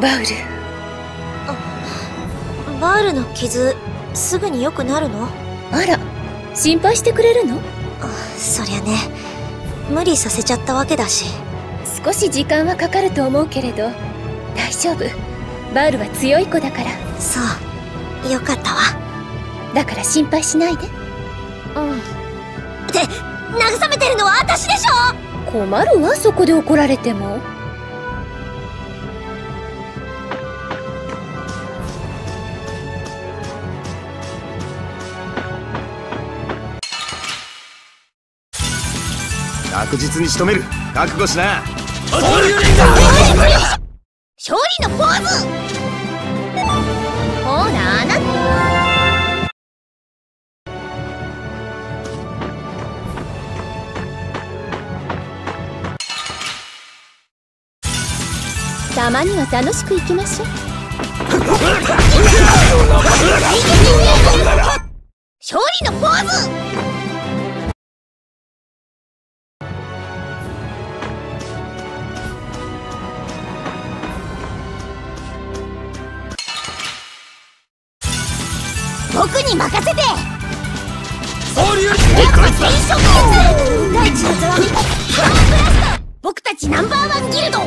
バウル。バールの傷すぐに良くなるの？あら。心配してくれるの？そりゃね。無理させちゃったわけだし。少し時間はかかると思うけれど大丈夫。バウルは強い子だから。そう。よかったわ。だから心配しないで。うん。って慰めてるのは私でしょ？困るわそこで怒られても確実に仕留める。覚悟しな。勝利のポーズ。ほらあな。たたまには楽しくいきましょう。勝利のポーズ大地のざわめきパワーブラスト僕たちナンバーワンギルド。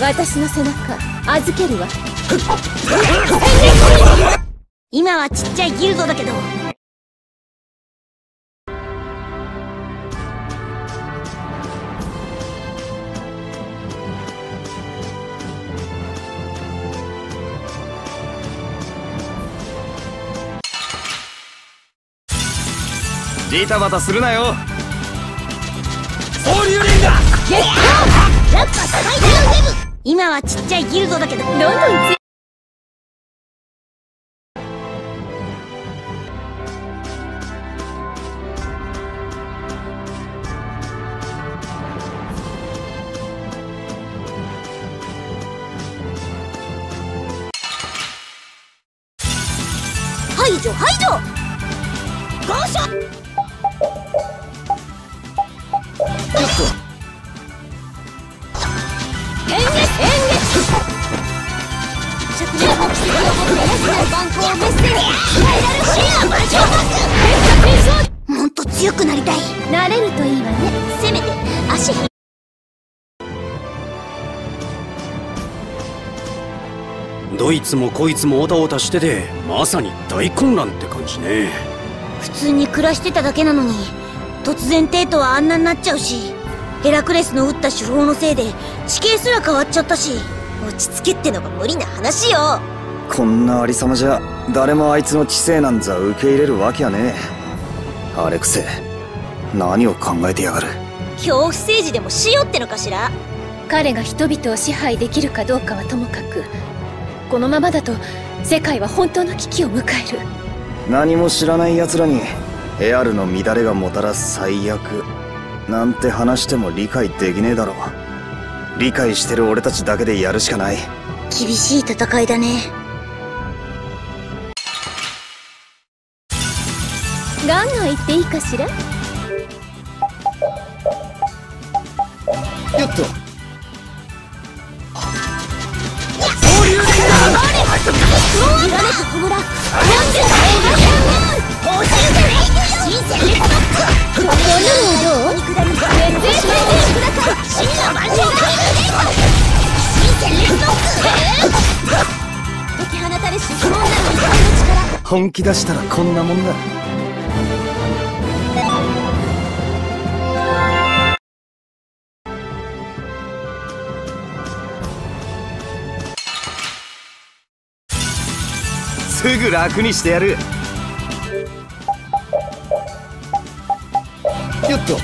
私の背中預けるわ。今はちっちゃいギルドだけどジタバタするなよ。総流連ラッパスパイダーウェブ今はちっちゃいギルドだけどどんどんつもこいつもオタオタしててまさに大混乱って感じね。普通に暮らしてただけなのに突然テイトはあんなになっちゃうしヘラクレスの撃った手法のせいで地形すら変わっちゃったし落ち着けってのが無理な話よ。こんなありさまじゃ誰もあいつの知性なんざ受け入れるわけやね。えアレクセ何を考えてやがる？恐怖政治でもしようってのかしら？彼が人々を支配できるかどうかはともかくこのままだと世界は本当の危機を迎える。何も知らない奴らにエアルの乱れがもたらす最悪。なんて話しても理解できねえだろ理解してる俺たちだけでやるしかない。厳しい戦いだね。ガンガン言っていいかしら？よっと本気出したらこんなもんだ。すぐ楽にしてやる。よっと。思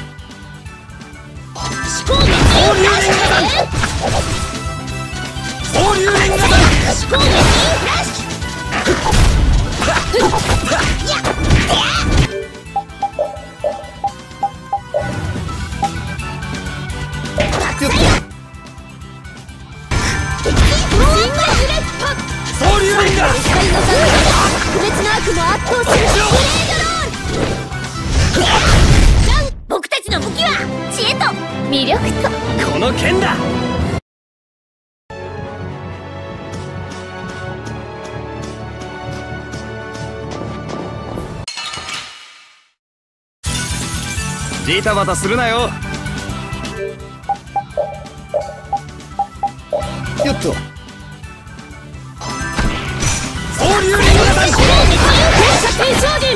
考撃をフラッシュ総流連思考撃フラッシュ光の残特別な悪も圧倒するグレードロール僕たちの武器は知恵と魅力とこの剣だ。ジタバタするなよ。よっと総流リングだ天下天将人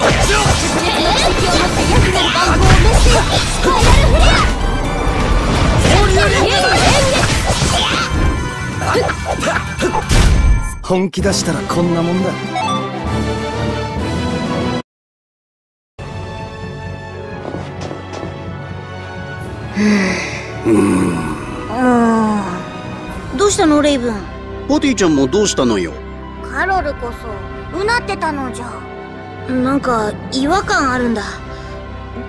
敵を持ったヤクザの番号を召してスパイラルフレア総流リング本気出したらこんなもんだ。どうしたのレイブン？ポティちゃんもどうしたのよ？カロルこそうなってたのじゃ。なんか違和感あるんだ。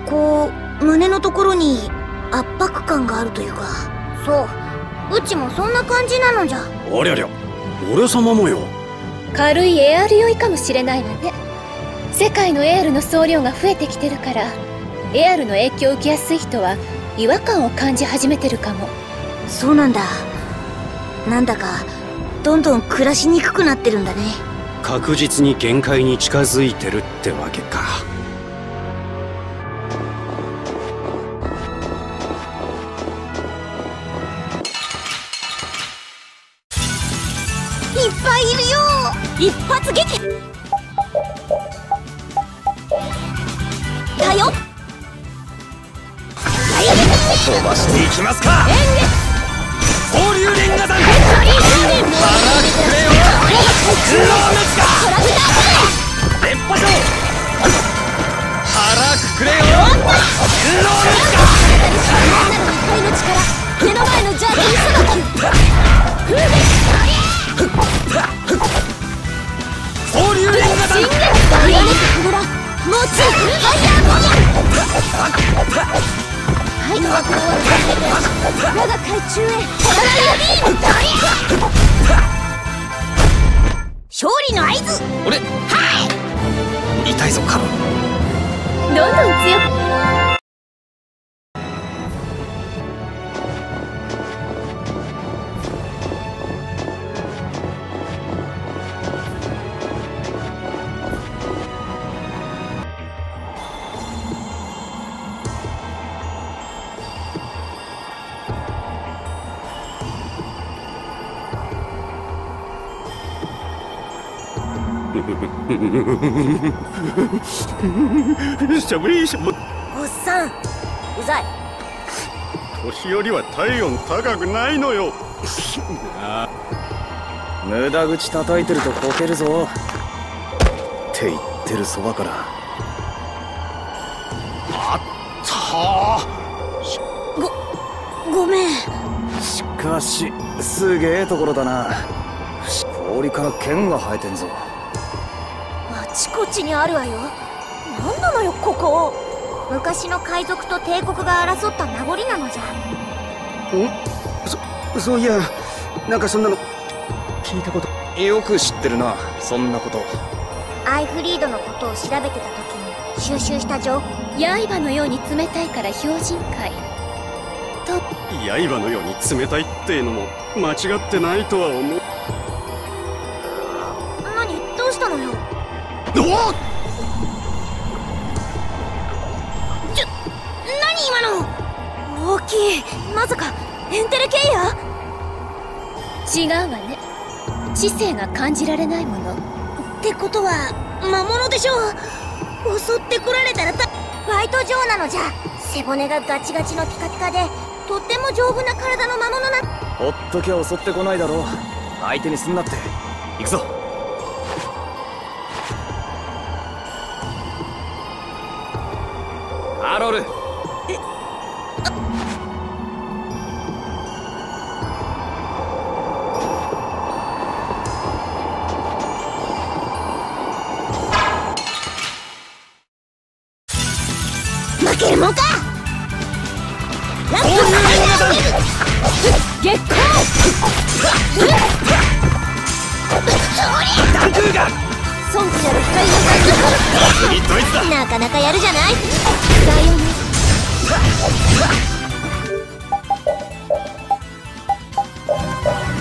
こう胸のところに圧迫感があるというか。そう。うちもそんな感じなのじゃ。ありゃりゃ俺様もよ。軽いエアール酔いかもしれないわね。世界のエアルの総量が増えてきてるからエアルの影響を受けやすい人は違和感を感じ始めてるかも。そうなんだ。なんだかどんどん暮らしにくくなってるんだね。確実に限界に近づいてるってわけか。しゃぶりしゃぶおっさんうざい。年寄りは体温高くないのよ。無駄口叩いてるとこけるぞ。って言ってるそばから。ごめん。しかしすげえところだな。氷から剣が生えてんぞあちこちにあるわよ。なんなのよここ。昔の海賊と帝国が争った名残なのじゃ。そそういやなんかそんなの。聞いたこと。よく知ってるなそんなこと。アイフリードのことを調べてた時に収集した情報。刃のように冷たいから標準界刃のように冷たいっていうのも間違ってないとは思うちょ何今の大きいまさかエンテレケイヤ違うわね知性が感じられないものってことは魔物でしょう襲ってこられたらたワイトジョーなのじゃ背骨がガチガチのピカピカでとっても丈夫な体の魔物なほっときゃ襲ってこないだろう。相手にすんなって。行くぞ。カかなかやるじゃない？さよう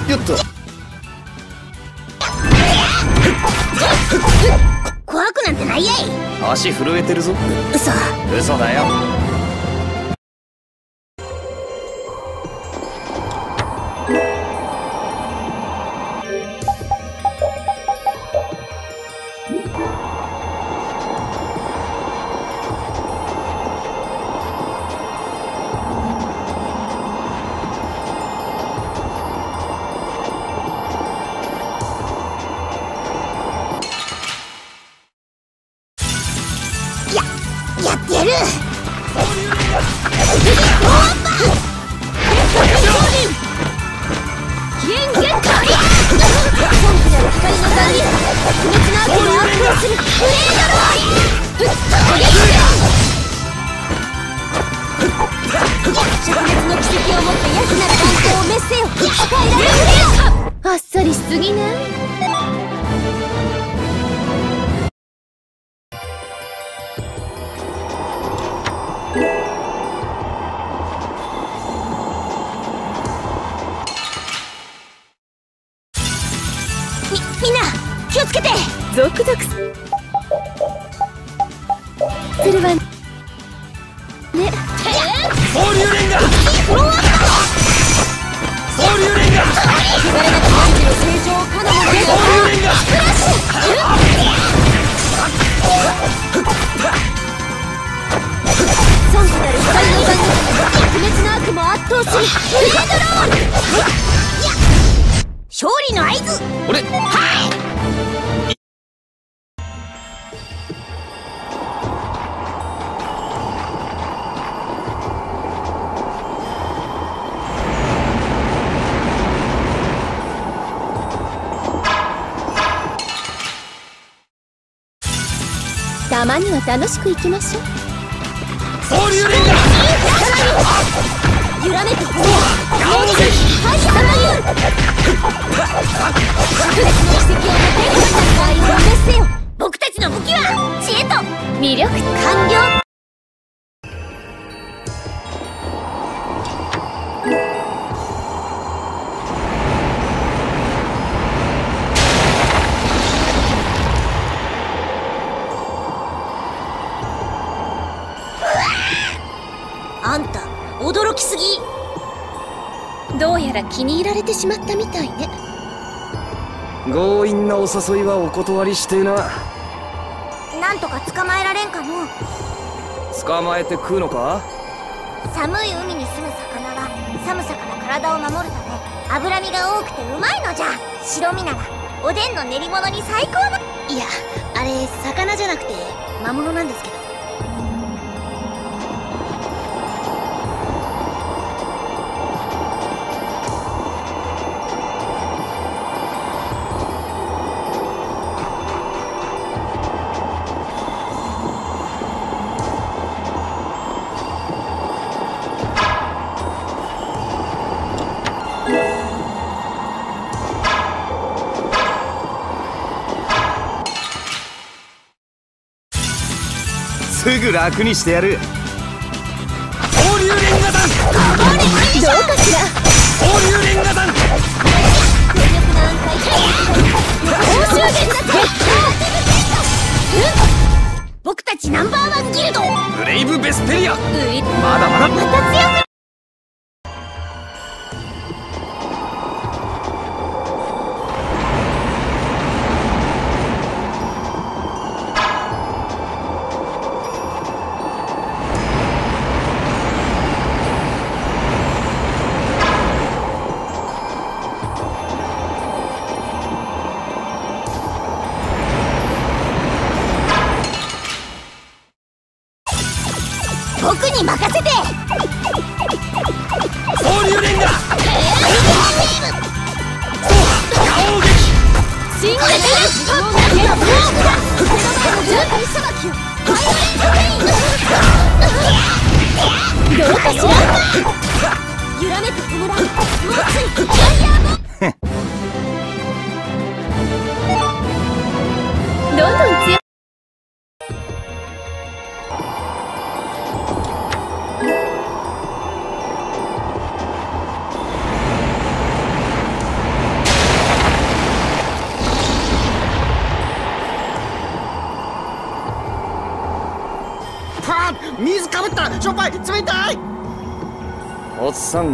なよっと。怖くなんてないやい。足震えてるぞ。嘘。嘘だよまには楽しくいきましょう。総流レンガ揺らめガはいさの奇跡をせよ僕たちの武器は知恵と魅力完了驚きすぎ。どうやら気に入られてしまったみたいね。強引なお誘いはお断りしてえな。なんとか捕まえられんかの。捕まえて食うのか？寒い海に住む魚は寒さから体を守るため脂身が多くてうまいのじゃ。白身ならおでんの練り物に最高ないやあれ魚じゃなくて魔物なんですけど楽にしてやる。総流レンガ弾どうかしら？総流レンガ弾強力な暗海報酬です僕たちナンバーワンギルド。ブレイブベスペリア。まだまだ。また強く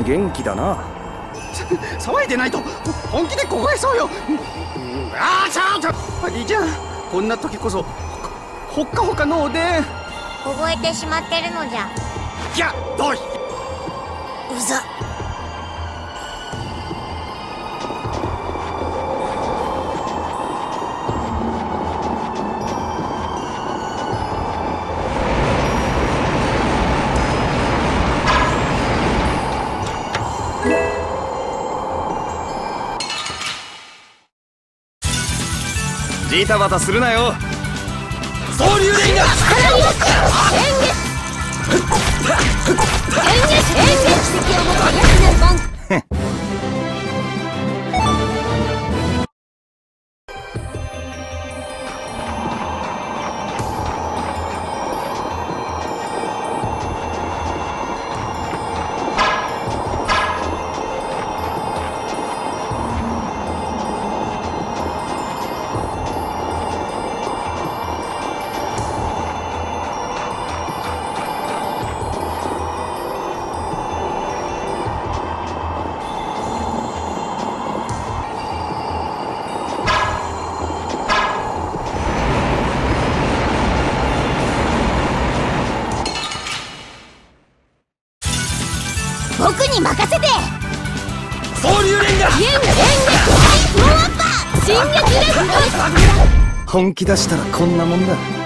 元気だな。騒いでないと本気で凍えそうよ。ああちょちょ兄ちゃんこんな時こそほっかほかのおでん。凍えてしまってるのじゃ。いやどうざタバタするなよ。総流連が本気出したらこんなもんだ。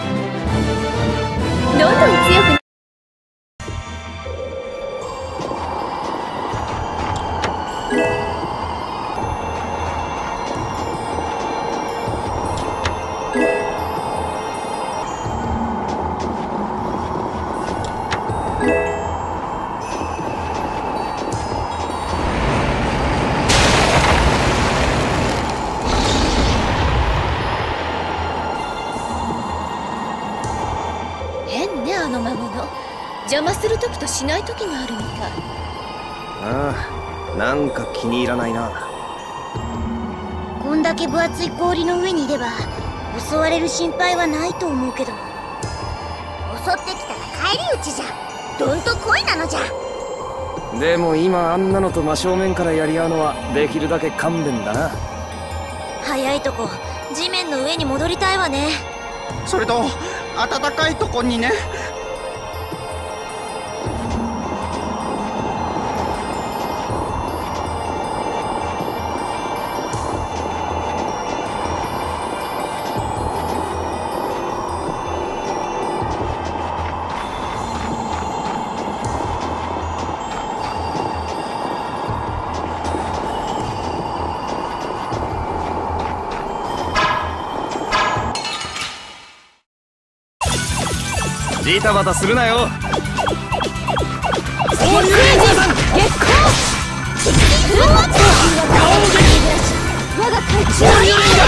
しない時があるみたい。ああなんか気に入らないな。こんだけ分厚い氷の上にいれば襲われる心配はないと思うけど。襲ってきたら返り討ちじゃどんと恋なのじゃ。でも今あんなのと真正面からやり合うのはできるだけ勘弁だな。早いとこ地面の上に戻りたいわね。それと暖かいとこにねジタバタするなよ。総流連がさん総流連が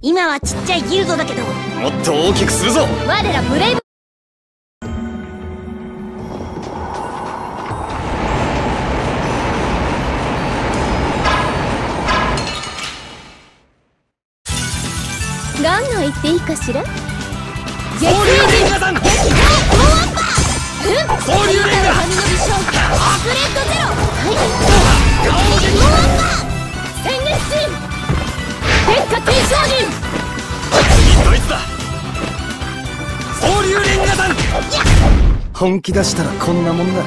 今はちっちゃいギルドだけどもっと大きくするぞ我らブレイブいいかしら？総流連がさん！総流神の美少スプレッドゼロ！戦撃チーム！天下 T 商人次ドイツだ！総流本気出したらこんなもんだ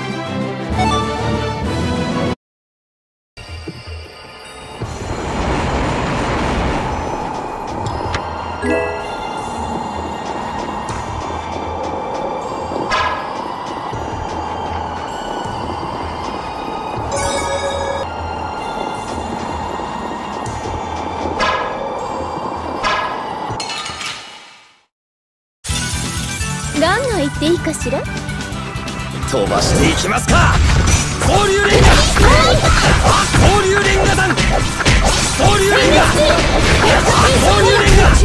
しら飛ばしていきますか！総流連が総流連がさん！総流連が総流連が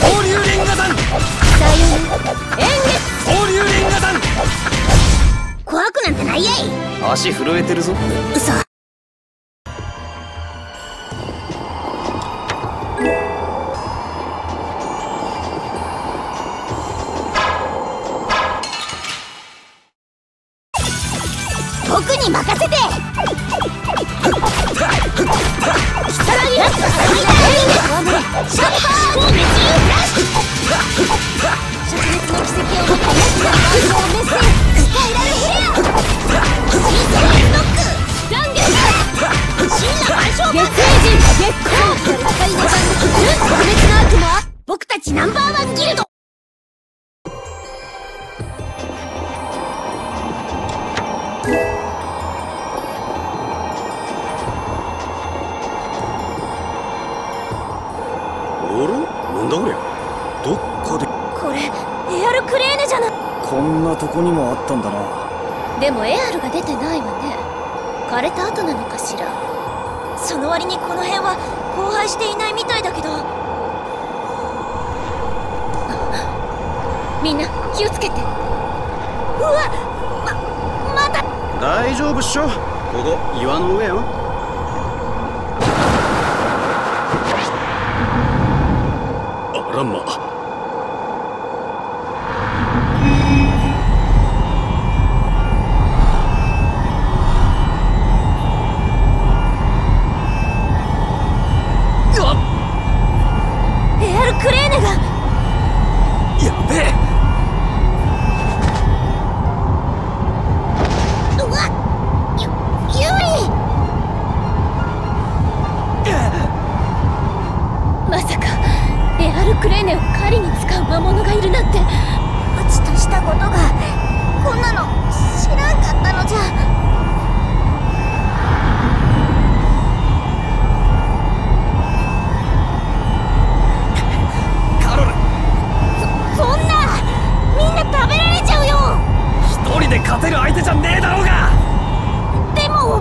総流連がさん！総流連がさん！怖くなんてないやい。足震えてるぞ。嘘クレーネを狩りに使う魔物がいるなんてうちとしたことがこんなの知らんかったのじゃ。カロル。そそんなみんな食べられちゃうよ。一人で勝てる相手じゃねえだろうがでも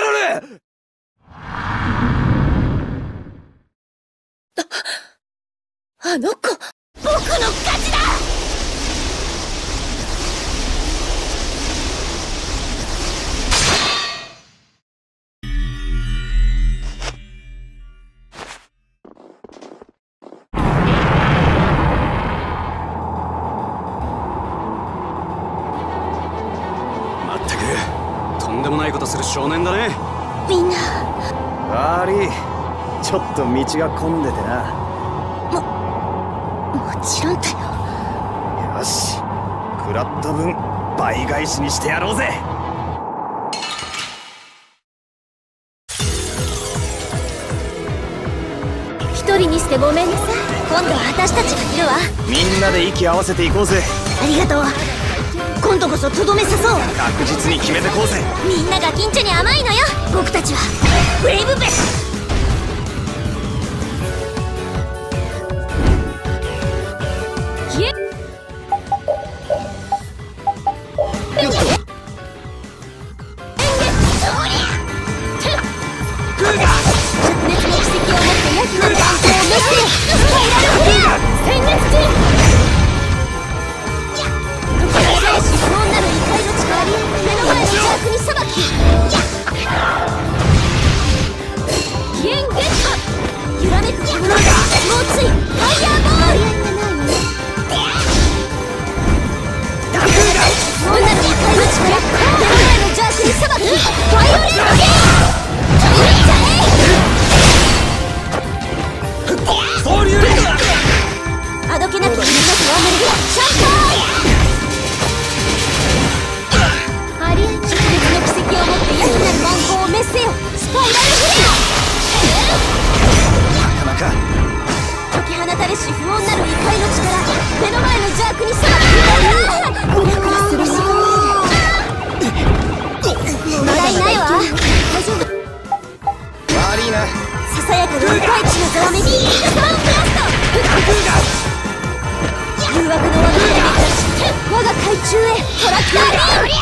ロルあの子。ょっと道が混んでてな。もちろんだよよし。食らった分倍返しにしてやろうぜ。一人にしてごめんなさい。今度は私たちがいるわ。みんなで息合わせていこうぜ。ありがとう。今度こそとどめさそう。確実に決めてこうぜ。みんなが緊張に甘いのよ。僕たちは。ブレイブベスし不穏なる異界の力目の前の邪悪に裁きグラグラするし問題ないわ大丈夫悪いなささやかな大地のざわめきサウンブラスト誘惑の輪が出て我が海中へトラクターリー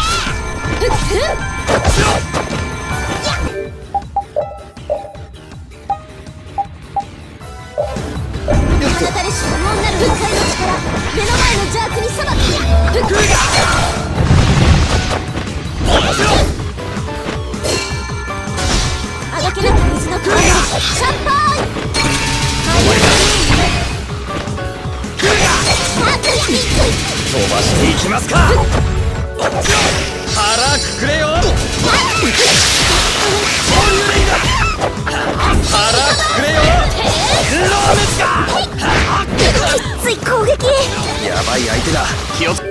放たれし不穏なる異界の力目の前の邪悪に裁きあどけなき水の川シャンパーイ飛ばしていきますか。腹くくれよ。総流レンガ腹くくれよ。グローメスがつい。攻撃。やばい相手だ。気をつ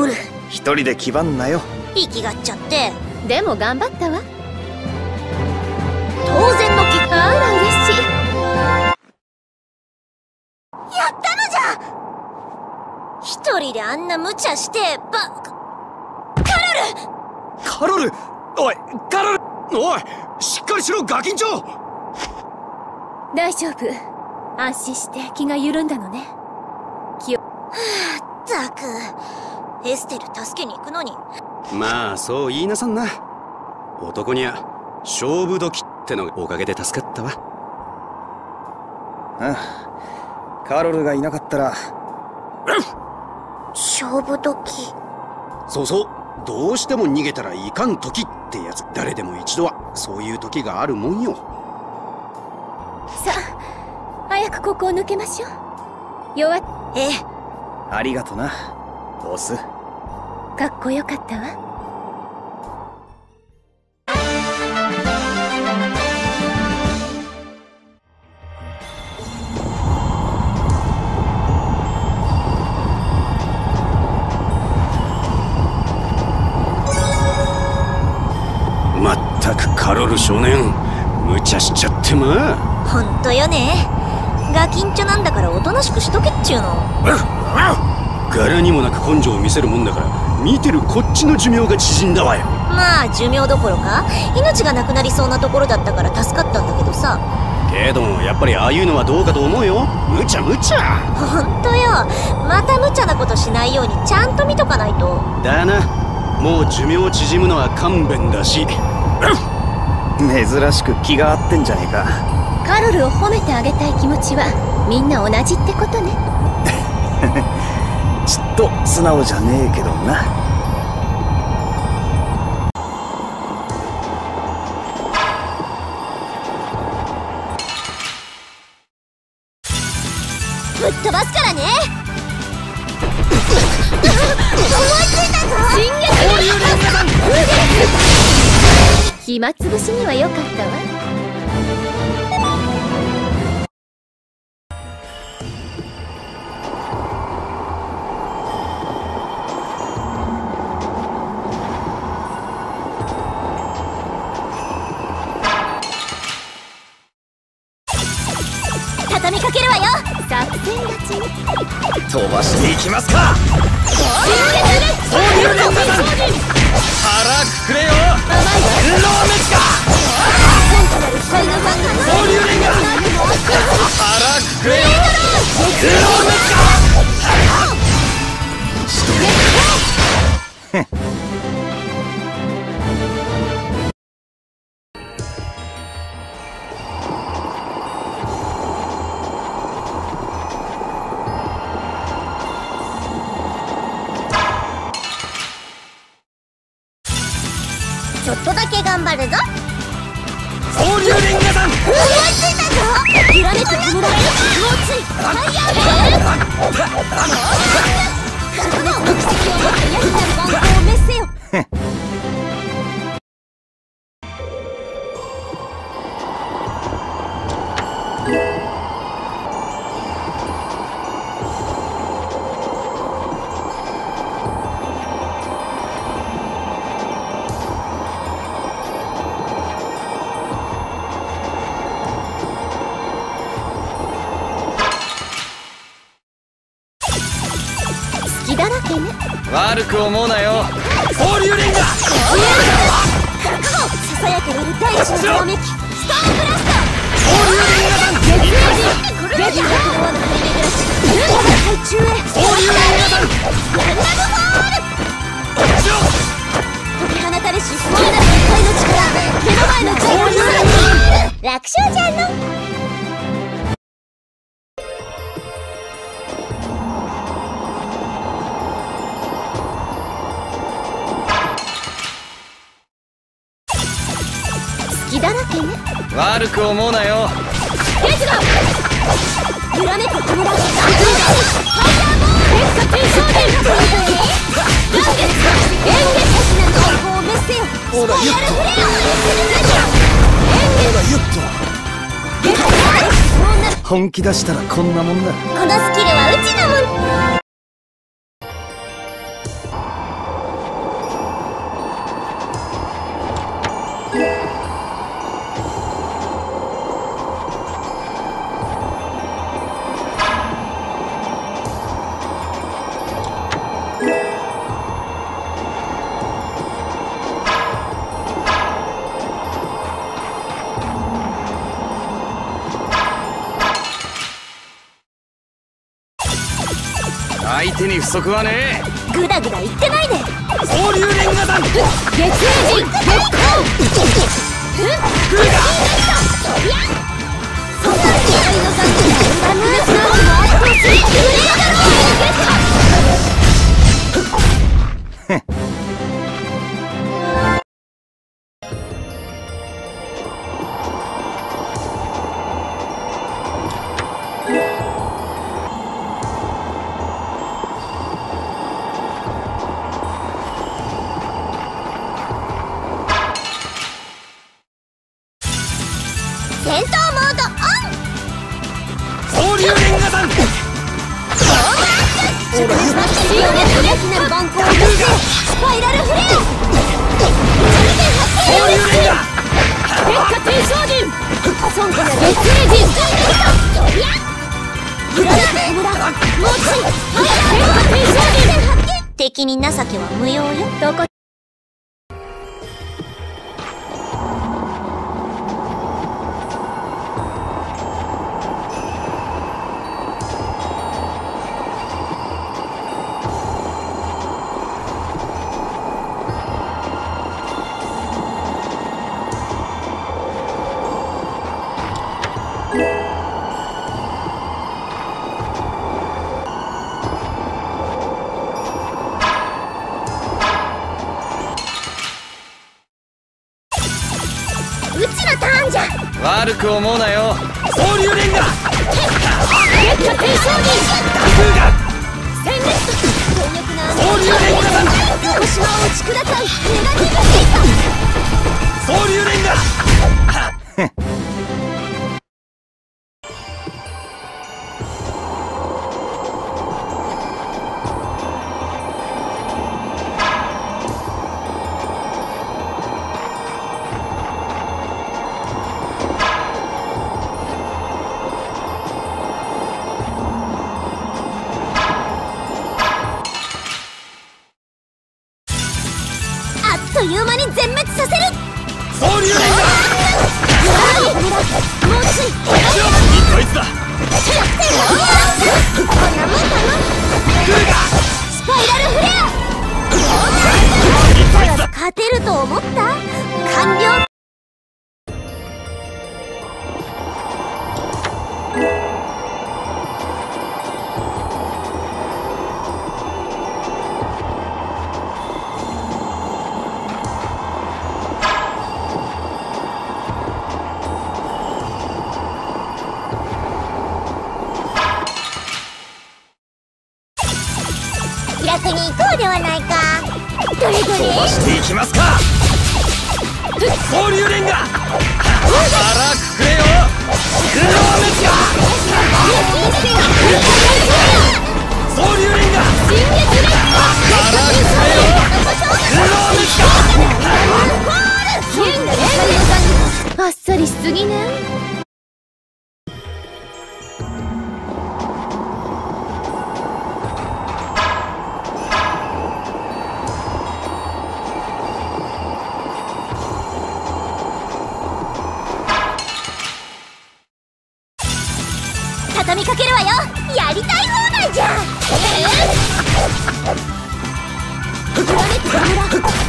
守る。一人で気張んなよ。生きがっちゃって。でも頑張ったわ。当然の結果あら嬉し。いやったのじゃ！一人であんな無茶してばカロル！おいカロル！おいしっかりしろガキンチョ！大丈夫。安心して気が緩んだのね。ったくエステル助けに行くのに。まあそう言いなさんな。男には勝負時ってのがおかげで助かったわ。うんカロルがいなかったら。勝負時。そうそうどうしても逃げたらいかん時ってやつ。誰でも一度はそういう時があるもんよ。さあ早くここを抜けましょう。弱っ。ええ。ありがとなボス。かっこよかったわ。まったくカロル少年無茶しちゃってまあ。ほんとよね。ガキンチョなんだからおとなしくしとけっちゅうの 柄にもなく根性を見せるもんだから見てるこっちの寿命が縮んだわよ。まあ寿命どころか命がなくなりそうなところだったから助かったんだけどさ。けどやっぱりああいうのはどうかと思うよ。無茶無茶。ほんとよ。また無茶なことしないようにちゃんと見とかないと。だな。もう寿命縮むのは勘弁だし。珍しく気が合ってんじゃねえか。カロルを褒めてあげたい気持ちはみんな同じってことねちっと素直じゃねえけどな。ぶっ飛ばすからね。暇つぶしには良かったわきますか悪く思うなよ。総流連がささやかなる大地のきストーンブラスト総流連が団月明寺月の輪の張り巡らし海中へ総流連が団ガンダムフォールしろ解き放たれし不毛な世界の力。目の前のジャンル楽勝じゃんの本気出したらこんなもんだ。このスキルはうちのもん。相手に不足はねという間に全滅させる。総流連がもうつい。こいつだこんなもんかなスパイラルフレア。勝てると思った？完了ばしていきますか。総流連が腹くくれよ。黒滅が総流連が腹くくれよ。黒滅があっさりしすぎね。けるわよ。やりたい放題じゃ。んえー、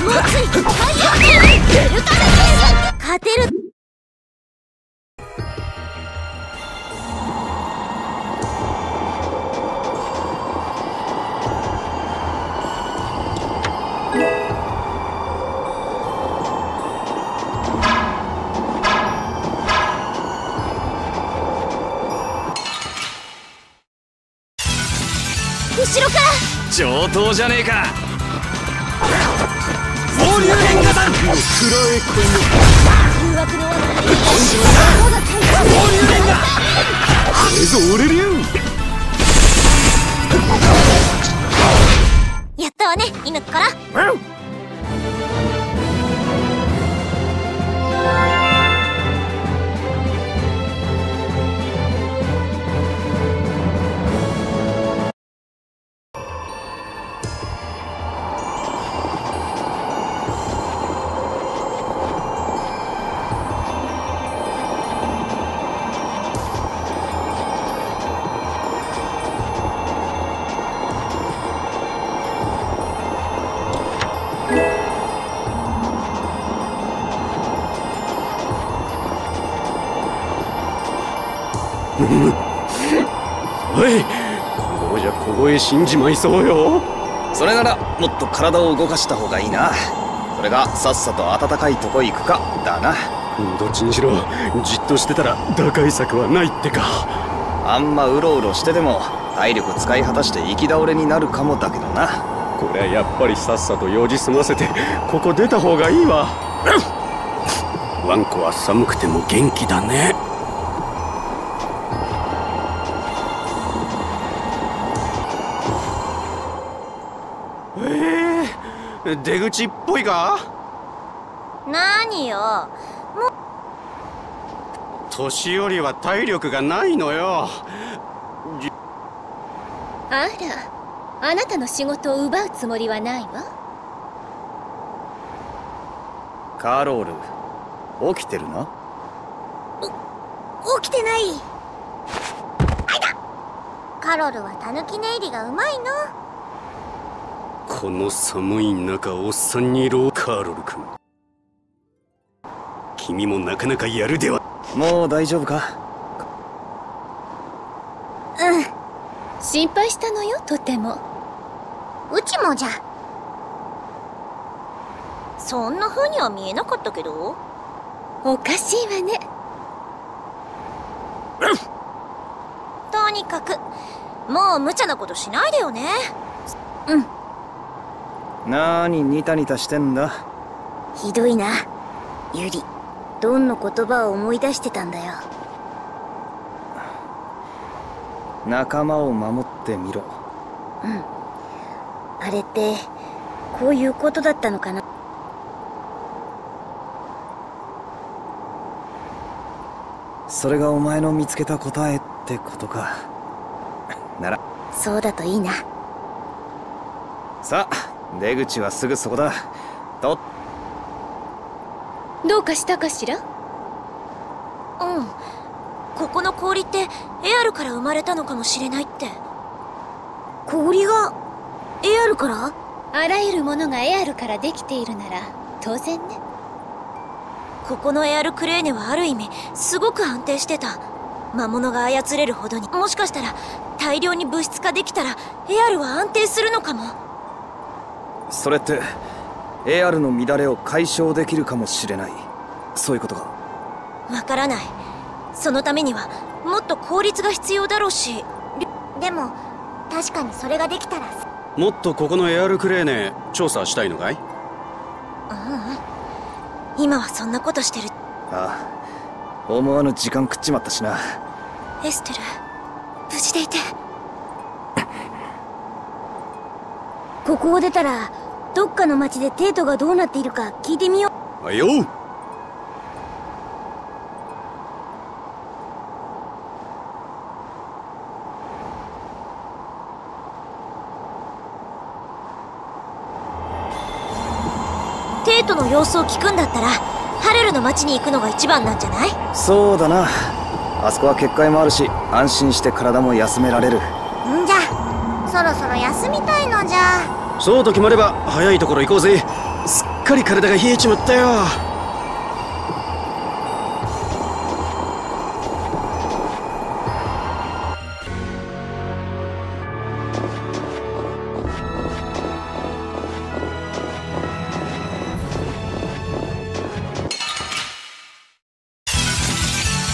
もうつい。太陽ベルカメ勝てる。後ろか。ら上等じゃねえか。の罠やったわね犬から。はい死んじまいそうよ。それならもっと体を動かした方がいいな。それがさっさと暖かいとこ行くか。だな。どっちにしろじっとしてたら打開策はないってか。あんまうろうろしてても体力使い果たして行き倒れになるかもだけどな。こりゃやっぱりさっさと用事済ませてここ出た方がいいわ。ワンコは寒くても元気だね出口っぽいか？何よ。年寄りは体力がないのよ。あら。あなたの仕事を奪うつもりはないわ。カロール起きてるな起きてない。あいだカロルはタヌキ寝入りがうまいのこの寒い中おっさんにいるカーロル君。君もなかなかやるでは。もう大丈夫か？心配したのよとても。うちもじゃ。そんな風には見えなかったけど。おかしいわね。とにかくもう無茶なことしないでよねなーにニタニタしてんだ？ひどいな。ユリドンの言葉を思い出してたんだよ。仲間を守ってみろ。あれってこういうことだったのかな？それがお前の見つけた答えってことか。なら。そうだといいな。さあ出口はすぐそこだ。とどうかしたかしら？うん。ここの氷ってエアルから生まれたのかもしれないって。氷がエアルから？あらゆるものがエアルからできているなら当然ね。ここのエアルクレーネはある意味すごく安定してた。魔物が操れるほどに。もしかしたら大量に物質化できたらエアルは安定するのかもそれってエアルの乱れを解消できるかもしれない。そういうことか。わからない。そのためにはもっと効率が必要だろうし。でも確かにそれができたら。もっとここのエアルクレーネ調査したいのかい？今はそんなことしてる。ああ。思わぬ時間食っちまったしな。エステル無事でいて ここを出たらどっかの町でテートがどうなっているか聞いてみよう。あよテートの様子を聞くんだったらハレルの町に行くのが一番なんじゃない？そうだな。あそこは結界もあるし安心して体も休められるそろそろ休みたいのじゃ。そうと決まれば早いところ行こうぜ。すっかり体が冷えちまったよ。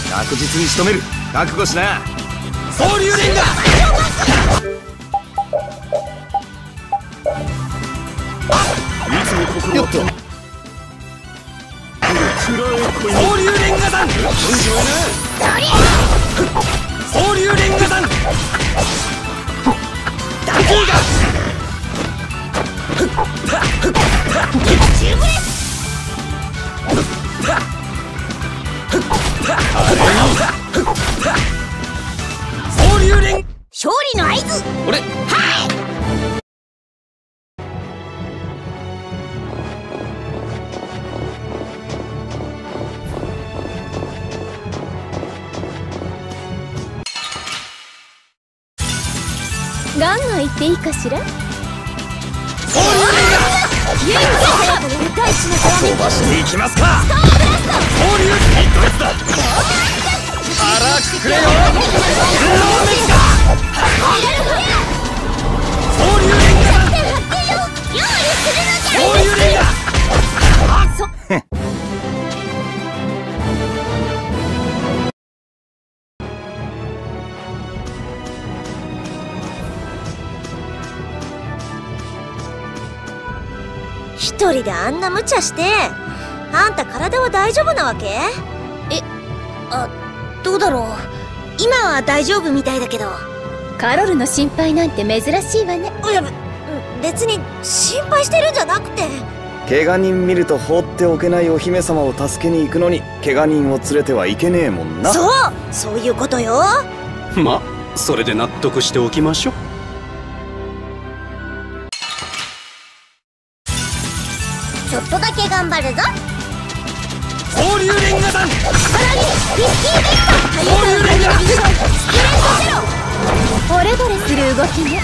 確実に仕留める。覚悟しな。総流連が一人であんな無茶してあんた体は大丈夫なわけ？えあどうだろう。今は大丈夫みたいだけど。カロルの心配なんて珍しいわね。いやべ別に心配してるんじゃなくて。怪我人見ると放っておけないお姫様を助けに行くのに怪我人を連れてはいけねえもんな。そうそういうことよ。まそれで納得しておきましょう頑張るぞ。総流連が山総流連が惚れ惚れする動きね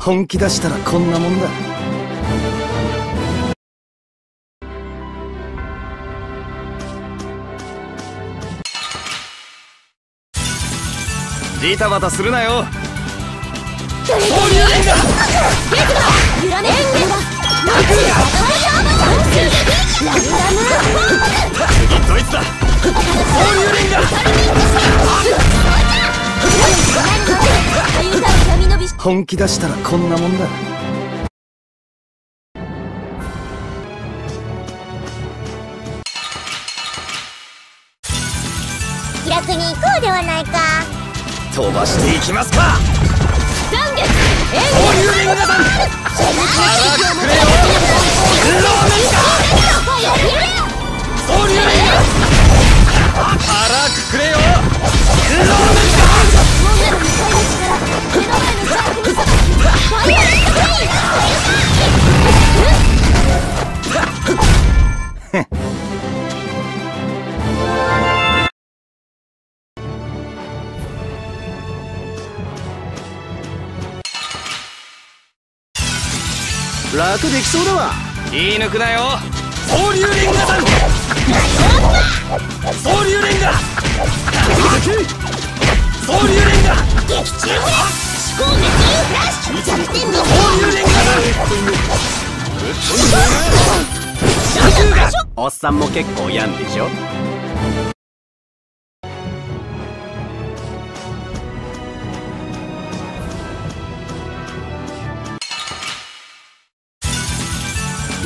本気出したらこんなもんだ。ジタバタするなよ本気出したらこんなもんだ。気楽に行こうではないか。飛ばしていきますか残月総流連が山腹くくれよ運動滅が総流連が腹くくれよ運動滅が楽できそうだわ。言い抜くなよ。総流連が山総流連が総流連が総流連がおっさんも結構やんでしょ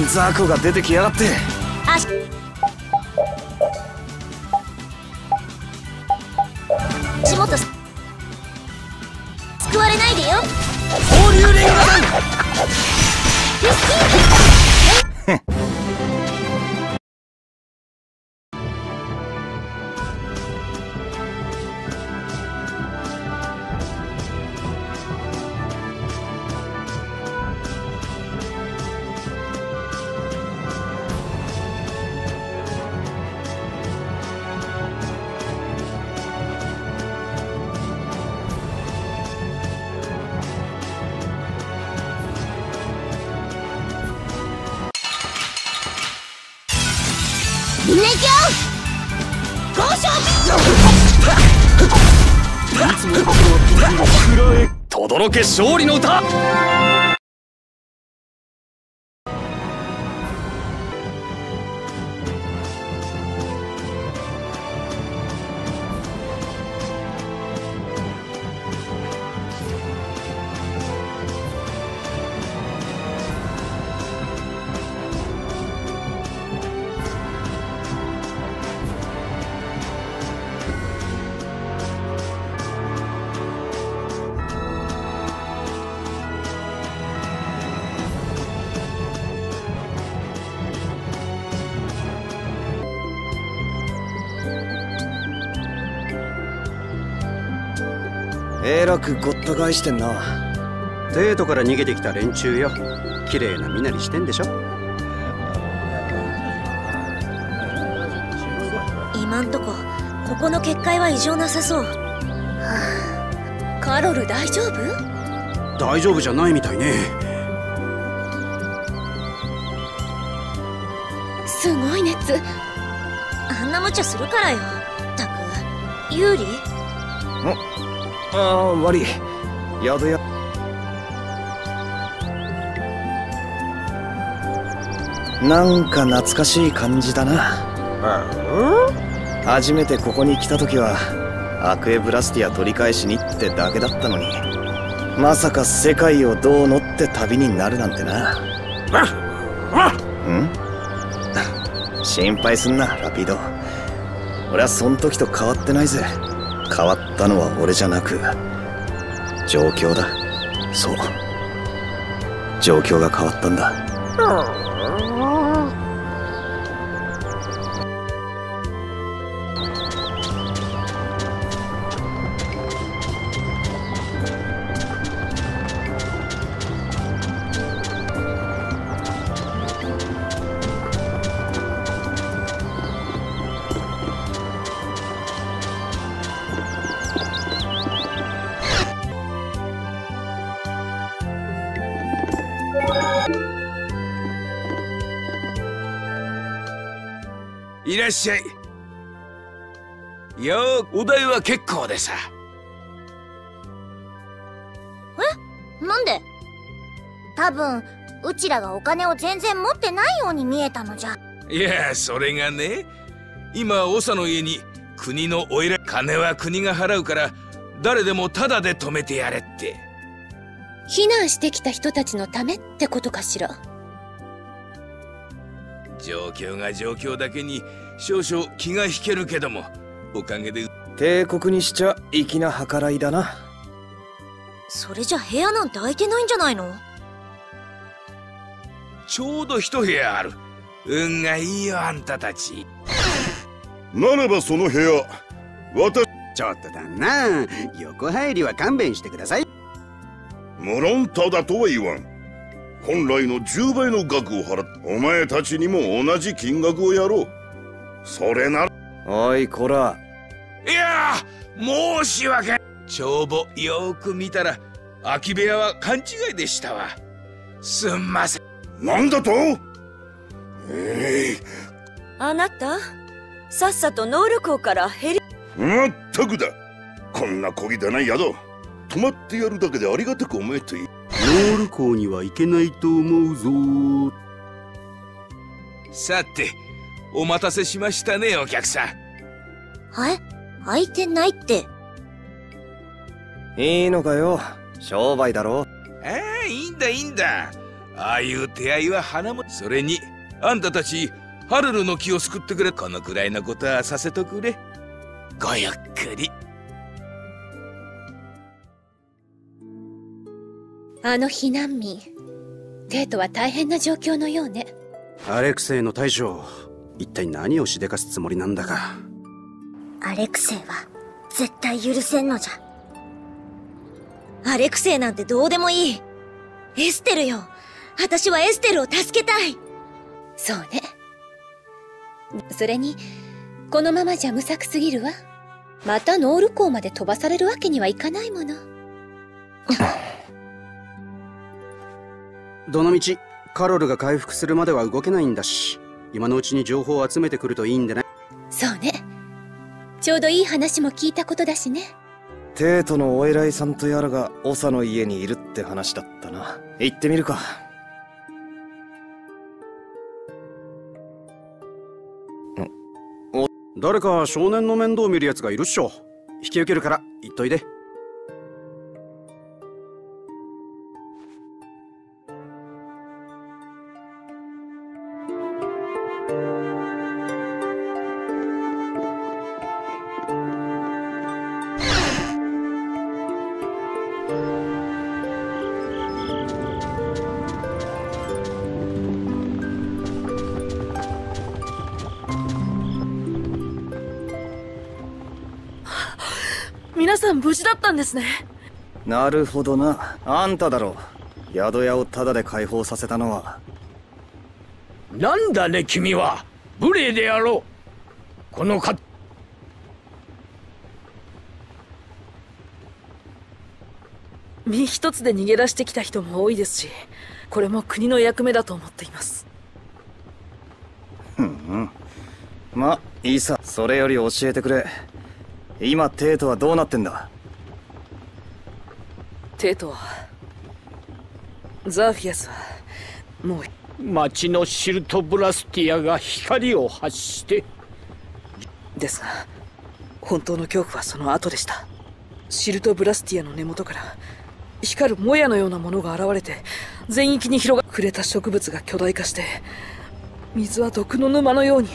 雑魚が出てきやがって。足元す救われないでよ。総流連が山み勝利の歌。えらくごった返してんな。デートから逃げてきた連中よ。綺麗な身なりしてんでしょ。今んとこここの結界は異常なさそう。カロル大丈夫？大丈夫じゃないみたいね。すごい熱。あんな無茶するからよ。ったく有利？ああ悪い。宿屋。なんか懐かしい感じだな。初めてここに来た時はアクエブラスティア取り返しにってだけだったのに。まさか世界をどうのって旅になるなんてな。ん？心配すんなラピード。俺はそん時と変わってないぜ。変わったのは俺じゃなく状況だ。そう。状況が変わったんだ。いらっしゃい。よー、お代は結構でさ。なんで？多分うちらがお金を全然持ってないように見えたのじゃいや、それがね、今、長の家に国のお偉い金は国が払うから、誰でもタダで止めてやれって。避難してきた人たちのためってことかしら状況が状況だけに少々気が引けるけども、おかげで、帝国にしちゃ粋な計らいだな。それじゃ部屋なんて空いてないんじゃないの？ちょうど一部屋ある。運がいいよ、あんたたち。ならばその部屋。私ちょっとだな横入りは勘弁してください。無論ただとは言わん。本来の10倍の額を払ってお前たちにも同じ金額をやろうそれなら。おいこら。いやー、申し訳。ない帳簿よーく見たら、空き部屋は勘違いでしたわ。すんません。なんだと？えあなた？さっさと能力王から減り。えまったくだ。こんな小汚い宿。泊まってやるだけでありがたく思えといいノール港には行けないと思うぞ。さて、お待たせしましたね、お客さん。はい空いてないっていいのかよ商売だろああ、いいんだ、いいんだ。ああいう出会いは花も。それに、あんたたち、ハルルの気を救ってくれ。このくらいのことはさせとくれ。ごゆっくり。あの避難民デートは大変な状況のようねアレクセイの大将一体何をしでかすつもりなんだか。アレクセイは絶対許せんのじゃ。アレクセイなんてどうでもいい。エステルよ。私はエステルを助けたい。そうね。それにこのままじゃ無策すぎるわ。またノール港まで飛ばされるわけにはいかないもの。どのみちカロルが回復するまでは動けないんだし今のうちに情報を集めてくるといいんでね。そうね。ちょうどいい話も聞いたことだしね。テートのお偉いさんとやらが長の家にいるって話だったな。行ってみるか。誰か少年の面倒を見るやつがいるっしょ。引き受けるから言っといでったんですね。なるほどな。あんただろ宿屋をタダで解放させたのは。なんだね君は。無礼であろう。このか身一つで逃げ出してきた人も多いですしこれも国の役目だと思っています。うんうん。まいいさ。それより教えてくれ。今テートはどうなってんだ？テートは。ザーフィアスはもう。町のシルトブラスティアが光を発して。ですが本当の恐怖はその後でした。シルトブラスティアの根元から光るもやのようなものが現れて全域に広が触れた植物が巨大化して水は毒の沼のように。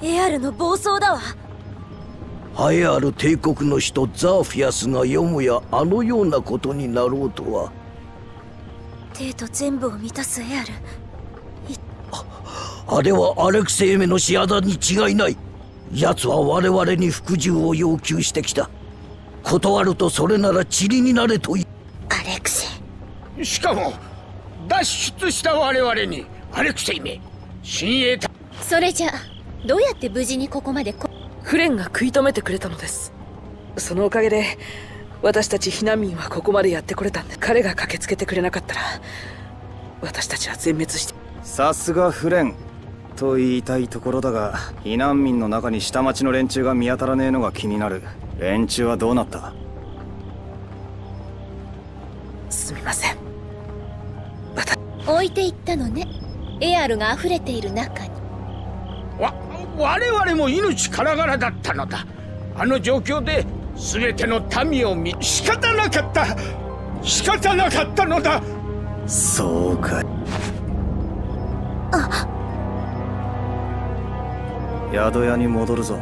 エアルの暴走だわ栄えある帝国の首都ザーフィアスがよもやあのようなことになろうとは。テート全部を満たすエアル。あれはアレクセイメの仕業に違いない。奴は我々に服従を要求してきた。断るとそれなら塵になれと言アレクセしかも脱出した我々にアレクセイメ親衛隊。それじゃあどうやって無事にここまでこフレンが食い止めてくれたのです。そのおかげで私たち避難民はここまでやってこれたんで彼が駆けつけてくれなかったら私たちは全滅して。さすがフレンと言いたいところだが避難民の中に下町の連中が見当たらねえのが気になる。連中はどうなった？すみません。置いていったのね。エアルが溢れている中に。わ我々も命からがらだったのだ。あの状況で全ての民を見仕方なかった。仕方なかったのだ。そうか。あ。宿屋に戻るぞ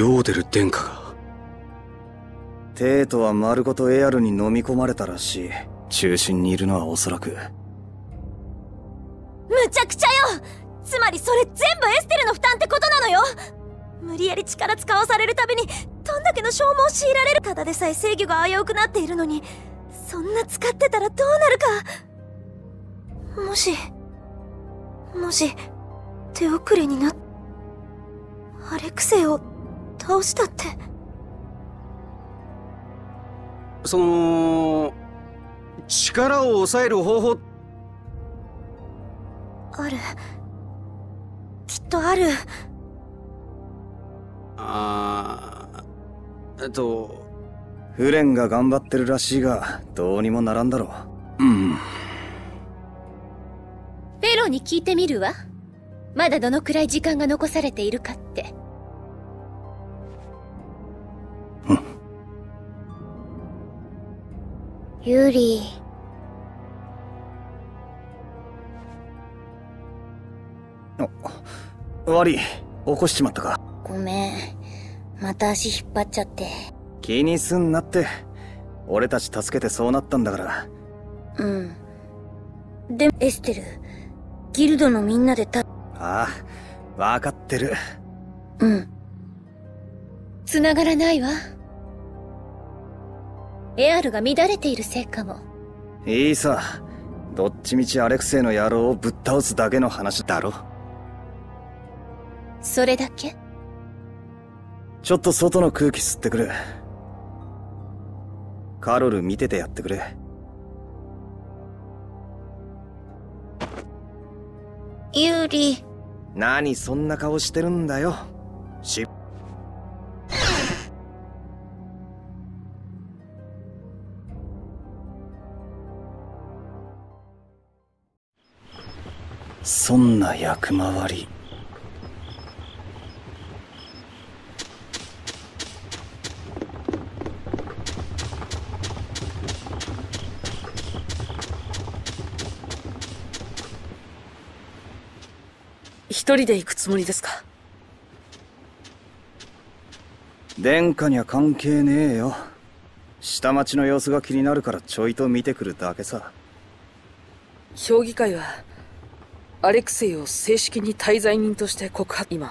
ヨーデル殿下が。テートは丸ごとエアルに飲み込まれたらしい。中心にいるのはおそらく。むちゃくちゃよ！つまりそれ全部エステルの負担ってことなのよ！無理やり力使わされるたびにどんだけの消耗を強いられるただでさえ制御が危うくなっているのにそんな使ってたらどうなるか。もしもし手遅れになっアレクセイを倒したって。その力を抑える方法。ある。きっとある。あーえっとフレンが頑張ってるらしいがどうにもならんだろう。うん。フェローに聞いてみるわ。まだどのくらい時間が残されているかってユーリ悪い。起こしちまったか。ごめん。また足引っ張っちゃって。気にすんなって。俺たち助けてそうなったんだから。うん。でエステルギルドのみんなでた。ああ分かってる。うん。繋がらないわエアルが乱れているせいかも。いいさ。どっちみちアレクセイの野郎をぶっ倒すだけの話だろ。それだけ？ちょっと外の空気吸ってくれ。カロル見ててやってくれ。ユーリ。何そんな顔してるんだよ。しそんな役回り。一人で行くつもりですか？殿下には関係ねえよ。下町の様子が気になるからちょいと見てくるだけさ。評議会はアレクセイを正式に滞在人として告発今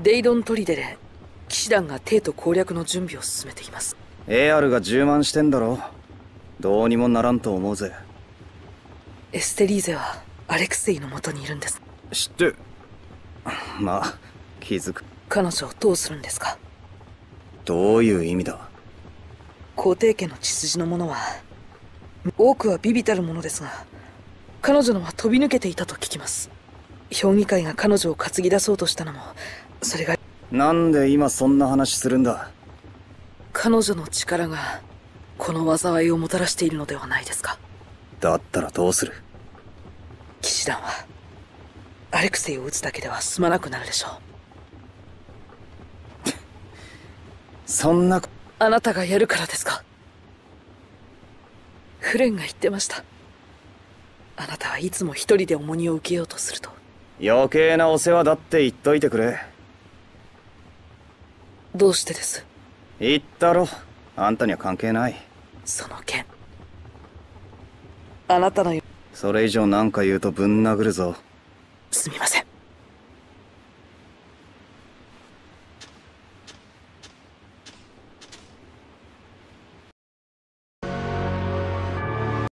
デイドン砦で騎士団が帝都攻略の準備を進めています。エアルが充満してんだろどうにもならんと思うぜ。エステリーゼはアレクセイのもとにいるんです。知って。まあ気づく。彼女をどうするんですか？どういう意味だ？皇帝家の血筋の者は多くはビビたるものですが彼女のは飛び抜けていたと聞きます。評議会が彼女を担ぎ出そうとしたのもそれがなんで今そんな話するんだ？彼女の力がこの災いをもたらしているのではないですか？だったらどうする？騎士団はアレクセイを撃つだけでは済まなくなるでしょう。そんな。あなたがやるからですか？フレンが言ってましたあなたはいつも一人で重荷を受けようとすると。余計なお世話だって言っといてくれ。どうしてです？言ったろ。あんたには関係ない。その件。あなたのそれ以上何か言うとぶん殴るぞ。すみません